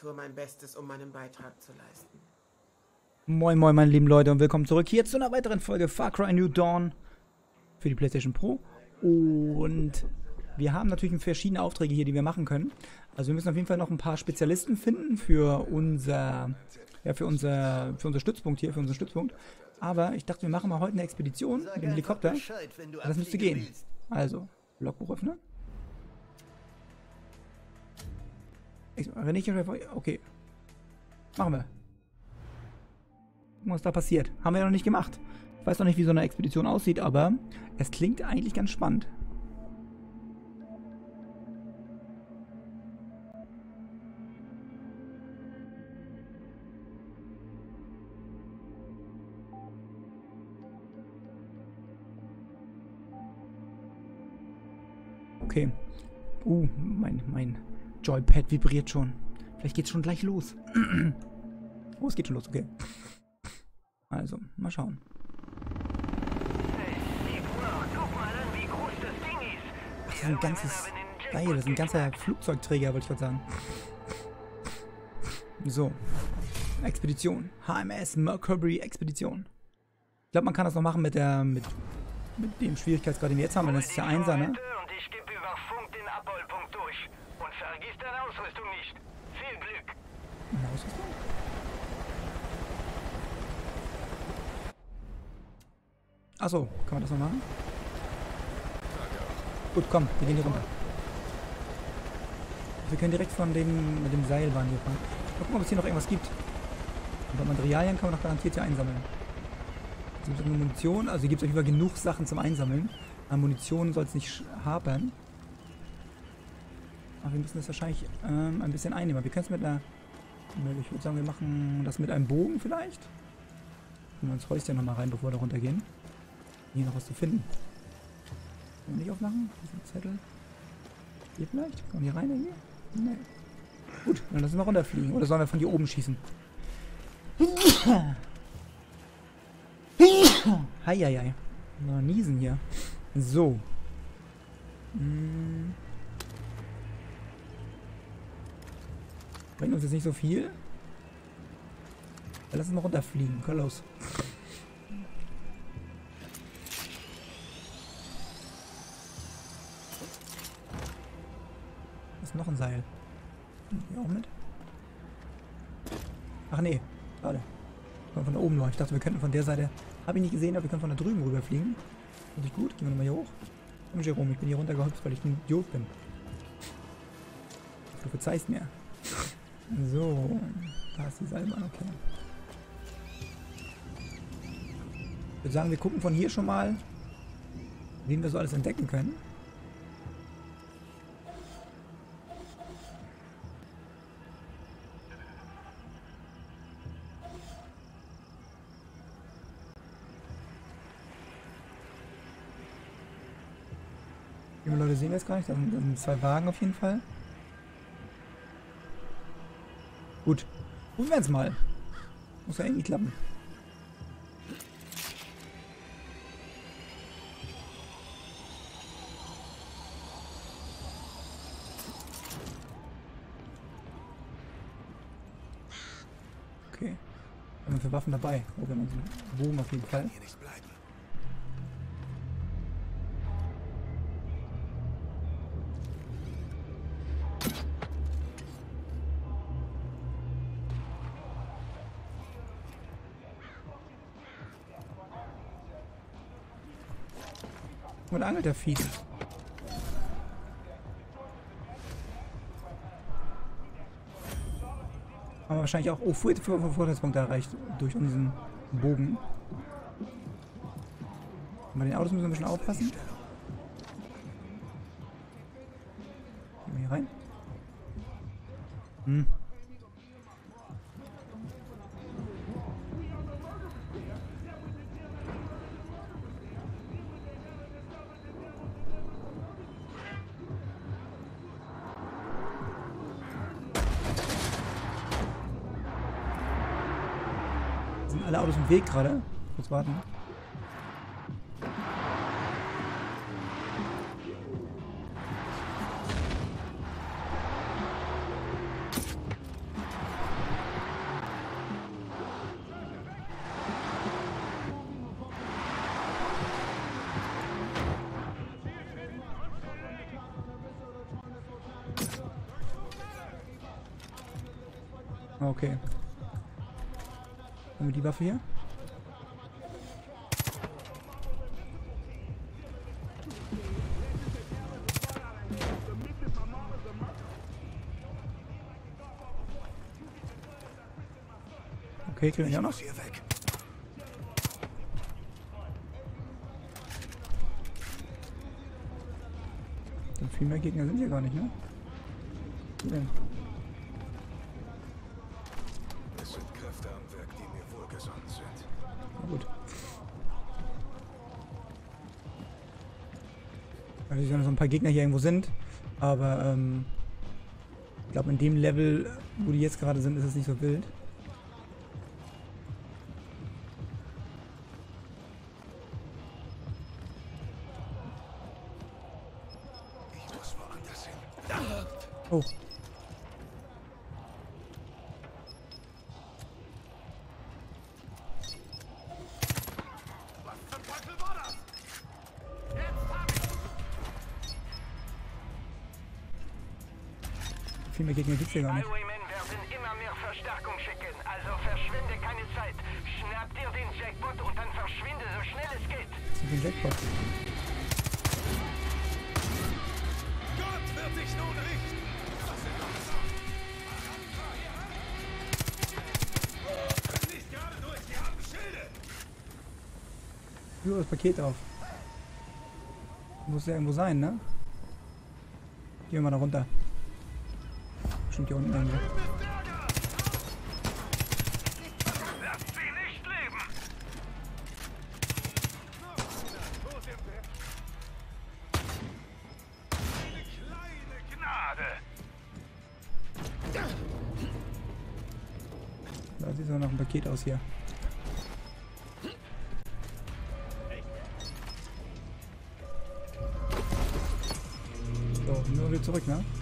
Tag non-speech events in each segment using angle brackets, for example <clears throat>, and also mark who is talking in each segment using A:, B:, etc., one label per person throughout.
A: tue mein Bestes, um meinen Beitrag zu leisten.
B: Moin moin meine lieben Leute und willkommen zurück hier zu einer weiteren Folge Far Cry New Dawn für die PlayStation Pro. Und wir haben natürlich verschiedene Aufträge hier, die wir machen können. Also wir müssen auf jeden Fall noch ein paar Spezialisten finden für unser, ja, für unser, für unser Stützpunkt hier, für unseren Stützpunkt. Aber ich dachte, wir machen mal heute eine Expedition mit dem Helikopter. Das müsste gehen. Also, Logbuch öffnen. Wenn ich okay. Machen wir. Gucken, was da passiert. Haben wir ja noch nicht gemacht. Ich weiß noch nicht, wie so eine Expedition aussieht, aber es klingt eigentlich ganz spannend. Okay. Uh, mein, mein Joypad vibriert schon. Vielleicht geht's schon gleich los. <clears throat> oh, es geht schon los, okay. Also, mal schauen. Das ist ein ganzes... Geil, das ist ein ganzer Flugzeugträger, wollte ich gerade sagen. So. Expedition. HMS Mercury Expedition. Ich glaube, man kann das noch machen mit der... mit, mit dem Schwierigkeitsgrad, den wir jetzt haben, denn das ist ja Einser, ne? Ausrüstung nicht. Viel Glück. Eine Ausrüstung? Achso, kann man das noch machen? Gut, komm, wir gehen hier runter. Wir können direkt von dem, mit dem Seilbahn hier fahren. Mal gucken, ob es hier noch irgendwas gibt. Und Materialien kann man noch garantiert hier einsammeln. Also mit Munition, also hier gibt es auf jeden Fall genug Sachen zum Einsammeln. An Munition soll es nicht hapern. Aber wir müssen das wahrscheinlich ähm, ein bisschen einnehmen. Wir können es mit einer... Ich würde sagen, wir machen das mit einem Bogen vielleicht. Nehmen wir uns Häuschen nochmal rein, bevor wir da runtergehen. Hier noch was zu finden. Können wir nicht aufmachen? Diesen Zettel. Hier vielleicht? Kommen wir hier rein hier? Nee. Gut, dann lassen wir runterfliegen. Oder sollen wir von hier oben schießen? Heieiei. Niesen hier. So. Hm. Bringt uns jetzt nicht so viel. Lass uns mal runterfliegen. Komm los. ist noch ein Seil. Hier auch mit. Ach nee, warte. Von da oben nur. Ich dachte, wir könnten von der Seite. Habe ich nicht gesehen, aber wir können von da drüben rüberfliegen. Finde ich gut. Gehen wir nochmal hier hoch. Komm, Jerome, ich bin hier runtergehüpft, weil ich ein Idiot bin. Du verzeihst mir. So, da ist die Seilbahn. Ich würde sagen, wir gucken von hier schon mal, wen wir so alles entdecken können. Wie Leute sehen wir jetzt gar nicht? Da sind zwei Wagen auf jeden Fall. Gut. Probieren wir jetzt mal. Muss ja irgendwie klappen. Okay. Haben wir für Waffen dabei? Oh, wir haben unseren Bogen auf jeden Fall. Hier nicht bleiben. Und angelt der Vieh. Haben wir wahrscheinlich auch... Oh, Vorteilspunkte erreicht durch unseren Bogen. Bei den Autos müssen wir ein bisschen aufpassen. Alle Autos im Weg gerade. Kurz warten. Wir auch noch.
C: Hier weg.
B: Dann viel mehr Gegner sind hier gar nicht, ne? Denn?
C: Es sind Kräfte am Werk, die mir wohlgesonnen sind.
B: Na gut. Also, dass noch so ein paar Gegner hier irgendwo sind. Aber, ähm, ich glaube, in dem Level, wo die jetzt gerade sind, ist es nicht so wild. Oh. Viel mehr Gegner gibt's hier gar nicht.
D: Highwaymen werden immer mehr Verstärkung schicken, also verschwende keine Zeit. Schnapp dir den Jackpot und dann verschwinde so schnell es geht.
B: Ein Jackpot. Jo, das Paket auf. Muss ja irgendwo sein, ne? Gehen wir mal da runter. Bestimmt hier unten irgendwo. Da sieht so noch ein Paket aus hier. Zurück, ne?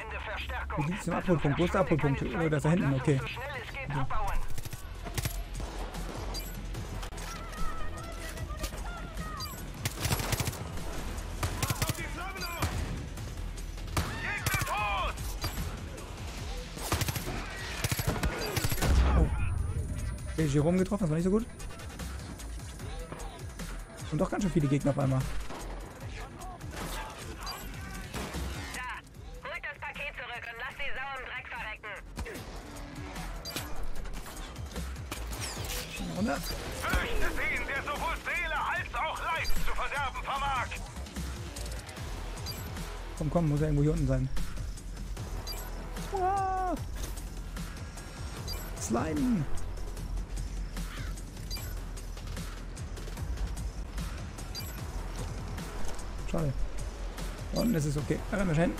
D: Ende Verstärkung.
B: Wie geht's zum Abholpunkt? Wo ist der Abholpunkt? Oh, da ist er hinten, okay.
D: lasst uns So schnell es geht abbauen.
C: Auf die Flammen auf.
D: Gegner tot!
B: Okay, Jerome getroffen, das war nicht so gut. Und doch ganz schön viele Gegner auf einmal.
D: Da, holt das Paket zurück und lasst die Sau im Dreck verrecken.
B: Runter.
D: Fürchtet ihn, der sowohl Seele als auch Leib zu verderben vermag.
B: Komm, komm, muss ja irgendwo hier unten sein. Wow. Sliden. Schade. Da unten ist okay. Rennen wir hin.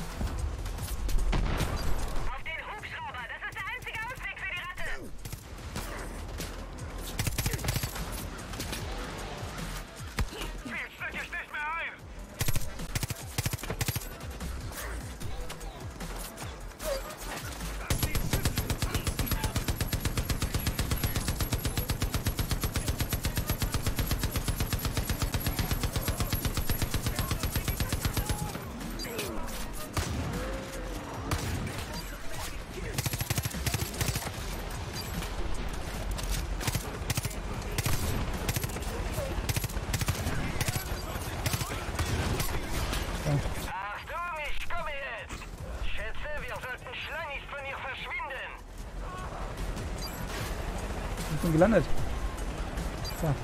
D: gelandet. So.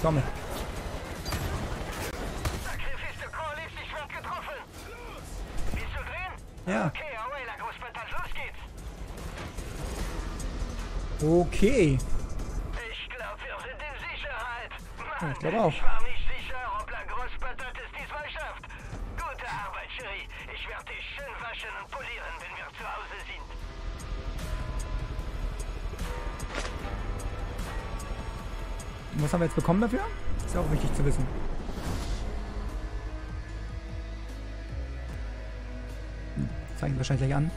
D: Sammel. Ja. Okay. Ich glaube, wir sind in Sicherheit. Mann,
B: ich
D: auch. Ich war nicht sicher, ob La
B: Großpatat
D: es diesmal schafft. Gute Arbeit,
B: Cherie.
D: Ich werde
B: dich schön waschen
D: und
B: polieren,
D: wenn wir zu Hause
B: sind. Was haben wir jetzt bekommen dafür? Ist ja auch wichtig zu wissen. Hm, Zeigen wahrscheinlich gleich an.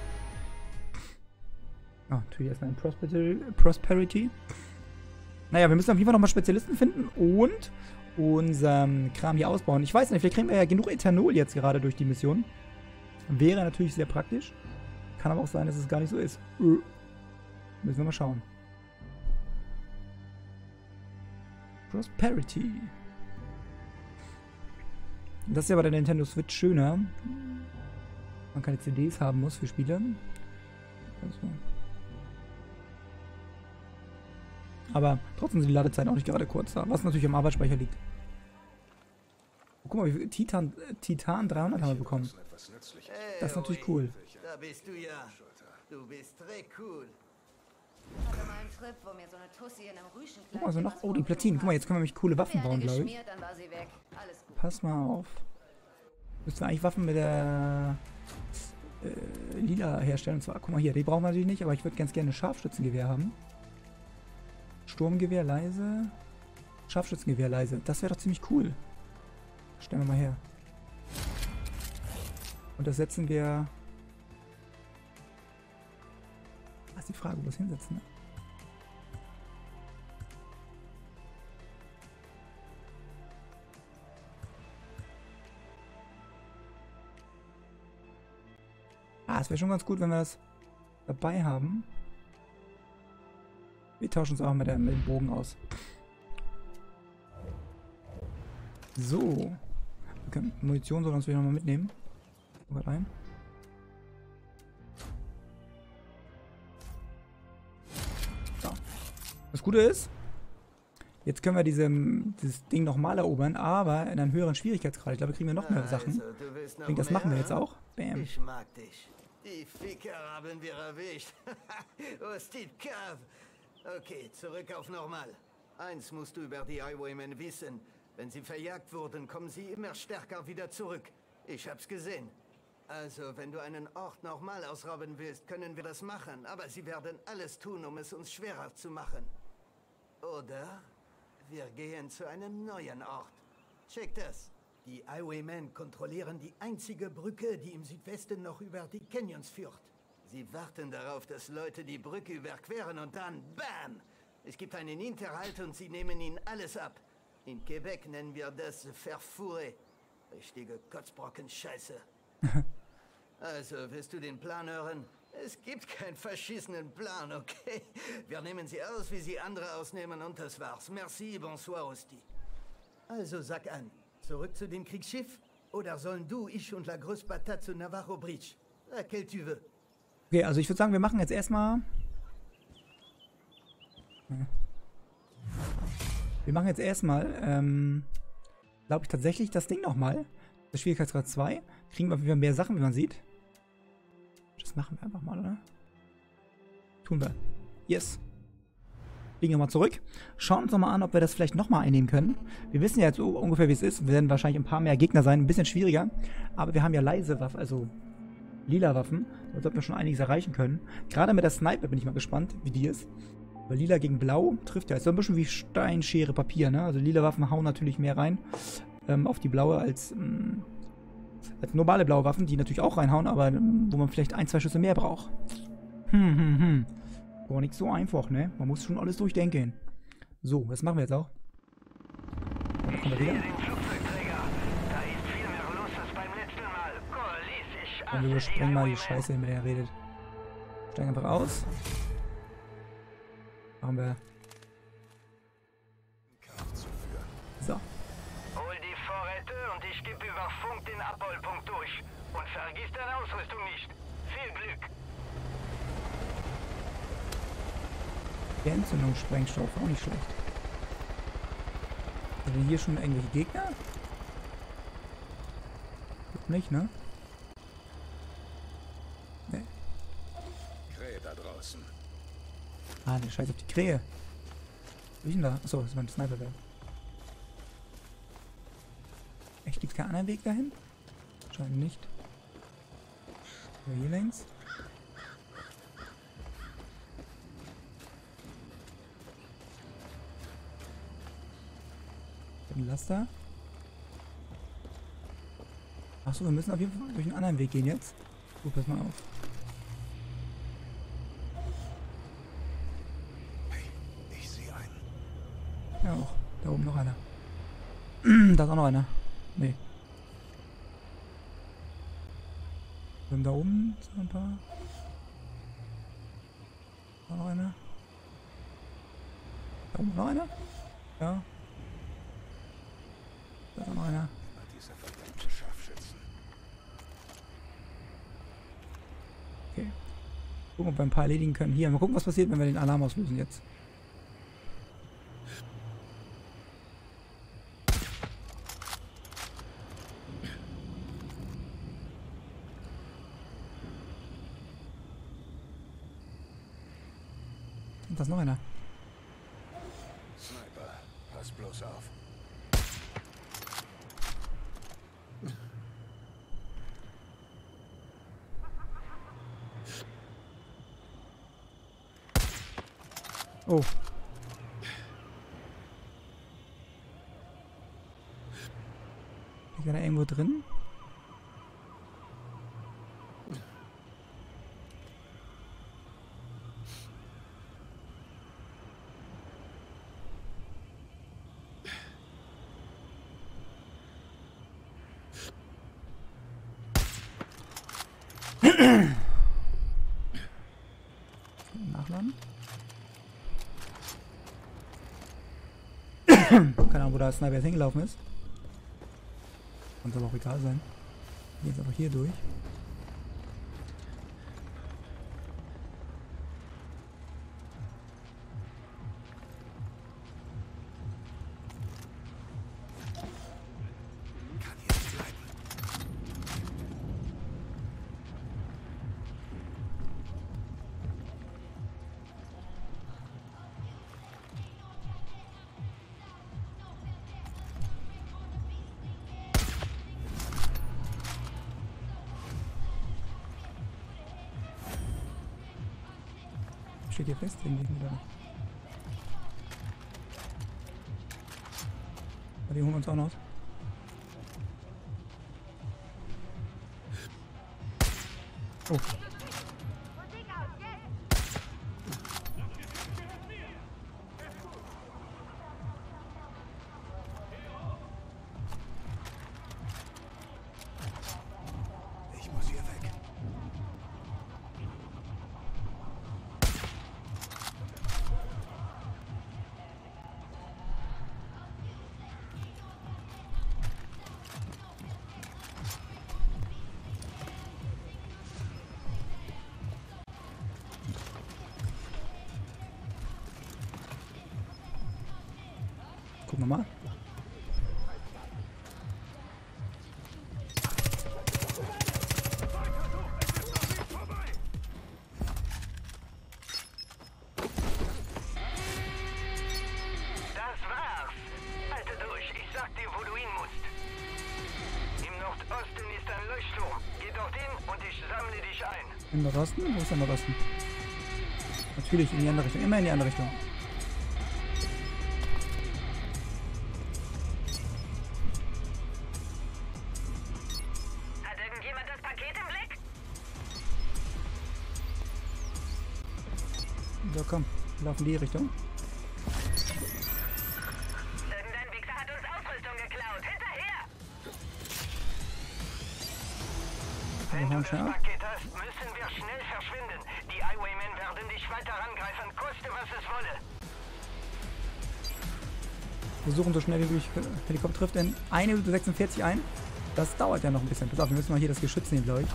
B: Oh, natürlich erstmal Prosperity. Prosperity. Naja, wir müssen auf jeden Fall nochmal Spezialisten finden und unseren Kram hier ausbauen. Ich weiß nicht, vielleicht kriegen wir ja genug Ethanol jetzt gerade durch die Mission. Wäre natürlich sehr praktisch. Kann aber auch sein, dass es gar nicht so ist. Äh. Müssen wir mal schauen. Prosperity. Das ist ja bei der Nintendo Switch schöner. Man keine CDs haben muss für Spiele. Also. Aber trotzdem sind die Ladezeiten auch nicht gerade kurz was natürlich am Arbeitsspeicher liegt. Oh, guck mal, wie viel Titan, äh, Titan 300 haben wir bekommen. Das ist natürlich cool.
E: Da bist du ja. Du bist très cool.
B: Guck mal, so noch. Oh, die Platinen. Guck mal, jetzt können wir nämlich coole Waffen bauen, glaube ich. Pass mal auf. Müssen wir eigentlich Waffen mit der äh, Lila herstellen. Und zwar, guck mal hier, die brauchen wir natürlich nicht, aber ich würde ganz gerne ein Scharfschützengewehr haben. Sturmgewehr leise. Scharfschützengewehr leise. Das wäre doch ziemlich cool. Stellen wir mal her. Und das setzen wir. Das ist die Frage, wo wir es hinsetzen. Ne? Ah, es wäre schon ganz gut, wenn wir das dabei haben. Wir tauschen es auch mit, der, mit dem Bogen aus. So. Wir können Munition soll uns wieder nochmal mitnehmen. Rein. Das Gute ist, jetzt können wir diese, dieses Ding nochmal erobern, aber in einem höheren Schwierigkeitsgrad. Ich glaube, kriegen wir noch mehr Sachen.
E: Also,
B: denke, das machen wir
E: mehr,
B: jetzt auch. Bam.
E: Ich mag dich. Die Ficker haben wir erwischt. <laughs> Ostit Kav. Okay, zurück auf Normal. Eins musst du über die Highwaymen wissen. Wenn sie verjagt wurden, kommen sie immer stärker wieder zurück. Ich hab's gesehen. Also, wenn du einen Ort nochmal ausrauben willst, können wir das machen. Aber sie werden alles tun, um es uns schwerer zu machen. Oder wir gehen zu einem neuen Ort. Check das. Die Highwaymen kontrollieren die einzige Brücke, die im Südwesten noch über die Canyons führt. Sie warten darauf, dass Leute die Brücke überqueren und dann BAM! Es gibt einen Hinterhalt und sie nehmen ihnen alles ab. In Quebec nennen wir das Verfouré. Richtige Kotzbrocken-Scheiße. <laughs> Also, willst du den Plan hören? Es gibt keinen verschissenen Plan, okay? Wir nehmen sie aus, wie sie andere ausnehmen und das war's. Merci, bonsoir, Hosti. Also sag an, zurück zu dem Kriegsschiff? Oder sollen du, ich und La Grosse Patate zu Navarro Bridge? Laquelle tu veux?
B: Okay, also ich würde sagen, wir machen jetzt erstmal. Wir machen jetzt erstmal, ähm, glaube ich tatsächlich das Ding nochmal. Das Schwierigkeitsgrad 2. Kriegen wir wieder mehr Sachen, wie man sieht. Das machen wir einfach mal, oder? Tun wir. Yes. Fliegen wir mal zurück. Schauen uns nochmal an, ob wir das vielleicht nochmal einnehmen können. Wir wissen ja jetzt so ungefähr, wie es ist. Wir werden wahrscheinlich ein paar mehr Gegner sein, ein bisschen schwieriger. Aber wir haben ja leise Waffen, also lila Waffen. Da sollten wir schon einiges erreichen können. Gerade mit der Sniper bin ich mal gespannt, wie die ist. Weil lila gegen blau trifft ja. Ist so ein bisschen wie Stein, Schere, Papier, ne? Also lila Waffen hauen natürlich mehr rein ähm, auf die blaue als, ähm, als normale blaue Waffen, die natürlich auch reinhauen, aber ähm, wo man vielleicht ein, zwei Schüsse mehr braucht. Hm, hm, hm. War nicht so einfach, ne? Man muss schon alles durchdenken. So, das machen wir jetzt auch. Dann kommen wir wieder.
E: Da
B: Und wir überspringen mal die Scheiße, mit der er redet. Steigen einfach aus. Machen wir.
E: Den Abholpunkt durch. Und vergiss deine Ausrüstung nicht. Viel Glück.
B: Der Entzündungssprengstoff, auch nicht schlecht. Haben wir hier schon irgendwelche Gegner? Glaub nicht, ne? Ne.
C: Krähe da draußen.
B: Ah, der Scheiß auf die Krähe. Ist denn da? Achso, das war ein Sniperwerk. Echt, gibt's keinen anderen Weg dahin? Scheint nicht. Oder hier längs? Den Laster. Achso, wir müssen auf jeden Fall durch einen anderen Weg gehen jetzt. Gut, pass mal auf.
C: Hey, ich sehe einen.
B: Ja, auch. Da oben noch einer. <clears throat> da ist auch noch einer. Nee. Und da oben sind ein paar. Da noch einer. Da oben noch einer? Ja. Da noch einer. Okay. Gucken, ob wir ein paar erledigen können. Hier, mal gucken, was passiert, wenn wir den Alarm auslösen jetzt. Oh. Liegt er da irgendwo drin? Der Sniper jetzt hingelaufen ist. Kann aber auch egal sein. Jetzt einfach hier durch. Steht hier fest oder nicht? Aber die holen wir uns auch noch.
D: Sammle dich ein.
B: Im Nordosten? Wo ist der Nordosten? Natürlich, in die andere Richtung. Immer in die andere Richtung. Wir laufen die Richtung.
D: Irgendein Wichser hat uns Ausrüstung geklaut. Hinterher!
B: Wir
D: Wenn du das. Paket hast, müssen wir schnell verschwinden. Die Highwaymen werden dich weiter angreifen, koste was es wolle.
B: Wir suchen so schnell wie möglich Helikopter trifft in 1 Minute 46 ein. Das dauert ja noch ein bisschen. Pass auf, wir müssen mal hier das Geschütz nehmen, glaube ich.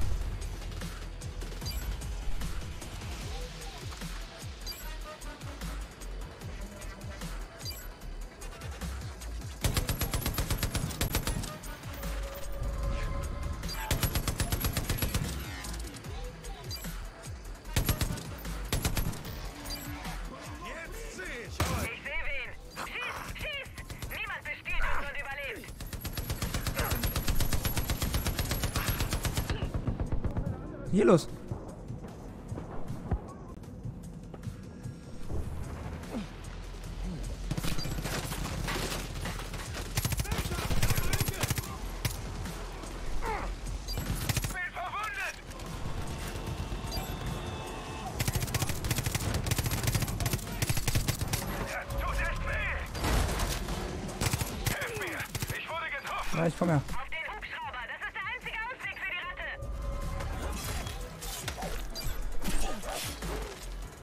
B: Ja, ich komme ja.
D: Auf den Hubschrauber! Das ist der einzige Ausweg für die Ratte!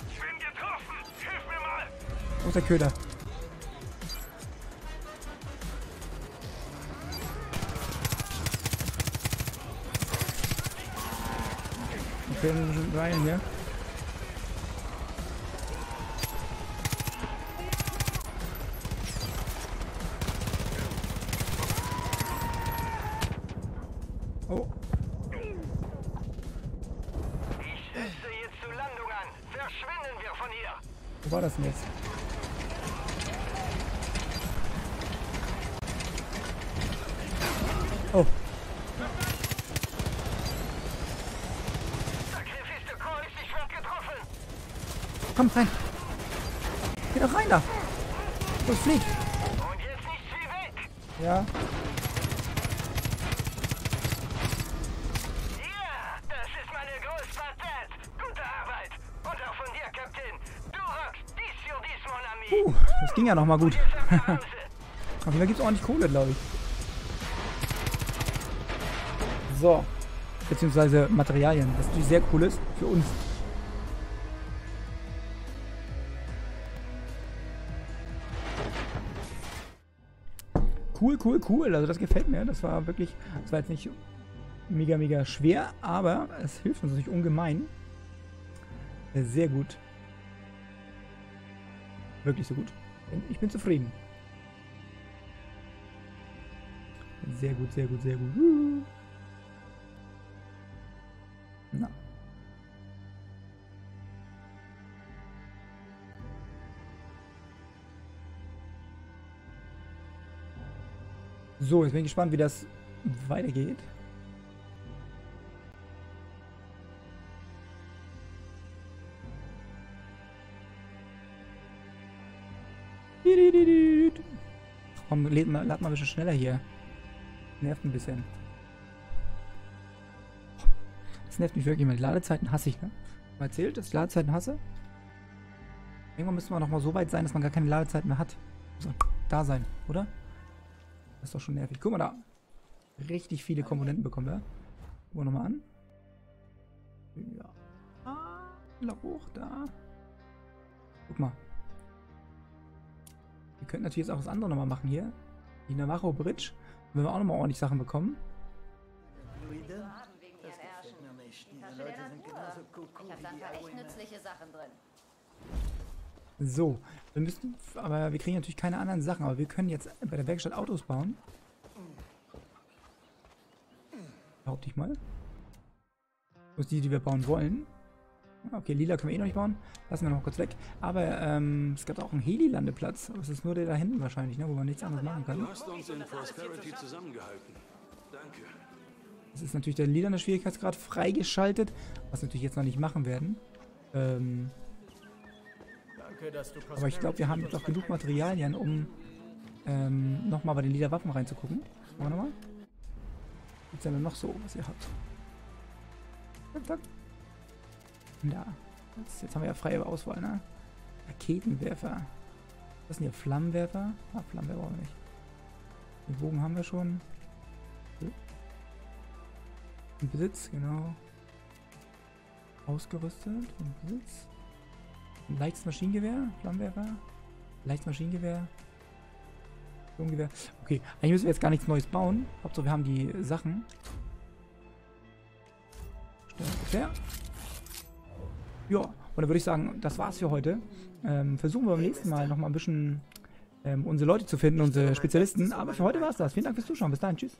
C: Ich bin getroffen! Hilf mir mal!
B: Wo ist der Köder? Müssen wir rein hier. Oh, wo war das denn jetzt? Oh, komm rein. Geh doch rein da. Los, flieg.
D: Und jetzt nichts wie weg!
B: Ja, ging ja noch mal gut. <laughs> Auf jeden Fall gibt es ordentlich Kohle, glaube ich. So. Beziehungsweise Materialien, was natürlich sehr cool ist für uns. Cool, cool, cool. Also das gefällt mir. Das war wirklich, das war jetzt nicht mega, mega schwer, aber es hilft uns natürlich ungemein. Sehr gut. Wirklich so gut. Ich bin zufrieden. Sehr gut, sehr gut, sehr gut. Na. So, jetzt bin ich gespannt, wie das weitergeht. Komm, lad mal, lad mal ein bisschen schneller hier. Nervt ein bisschen. Das nervt mich wirklich, weil Ladezeiten hasse ich, ne? Mal erzählt, dass ich Ladezeiten hasse? Irgendwann müssen wir noch mal so weit sein, dass man gar keine Ladezeit mehr hat. So, da sein, oder? Das ist doch schon nervig. Guck mal da. Richtig viele Komponenten bekommen wir. Gucken wir nochmal an. Ja. Ah, hoch, da. Guck mal. Wir könnten natürlich jetzt auch das andere nochmal machen hier. Die Navajo Bridge. Wenn wir auch nochmal ordentlich Sachen bekommen.
E: Luide?
F: Haben wegen
E: Das
F: ihren Ärschen.
E: gefällt mir nicht.
F: Die
E: Diese
F: Tasche der
E: Leute sind
F: Natur.
E: genauso kuckuck
F: Ich hab
E: wie
F: da ein
E: die
F: paar echt
E: Highwaymen.
F: nützliche Sachen drin.
B: So, wir müssen, aber wir kriegen natürlich keine anderen Sachen, aber wir können jetzt bei der Werkstatt Autos bauen. Behaupte ich mal. Das ist die, die wir bauen wollen. Okay, lila können wir eh noch nicht bauen. Lassen wir noch kurz weg. Aber ähm, es gab auch einen Heli-Landeplatz. Aber es ist nur der da hinten wahrscheinlich, ne, wo man nichts anderes machen kann.
C: Du hast uns in Prosperity zusammengehalten. Danke.
B: Das ist natürlich der lilane Schwierigkeitsgrad freigeschaltet, was wir natürlich jetzt noch nicht machen werden. Ähm,
G: Danke, dass du
B: aber ich glaube, wir haben jetzt auch genug Materialien, um ähm, nochmal bei den lila Waffen reinzugucken. Wollen wir nochmal? Was ist denn noch so, was ihr habt? Zack, zack. Da. Jetzt, jetzt haben wir ja freie Auswahl, ne? Raketenwerfer. Was sind hier? Flammenwerfer? Ah, Flammenwerfer brauchen wir nicht. Den Bogen haben wir schon. Im Besitz, genau. Ausgerüstet. Im Besitz. Ein leichtes Maschinengewehr. Flammenwerfer. Leichtes Maschinengewehr. Sturmgewehr. Okay, eigentlich müssen wir jetzt gar nichts Neues bauen. Hauptsache wir haben die Sachen. Stellen Ja, und dann würde ich sagen, das war's für heute. Ähm, versuchen wir beim nächsten Mal nochmal ein bisschen ähm, unsere Leute zu finden, unsere Spezialisten. Aber für heute war's das. Vielen Dank fürs Zuschauen. Bis dahin. Tschüss.